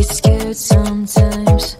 get scared sometimes.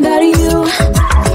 about you.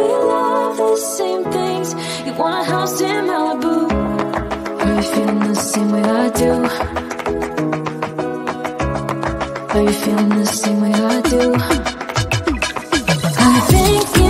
We love the same things. You want a house in Malibu. Are you feeling the same way I do? Are you feeling the same way I do? I'm thinking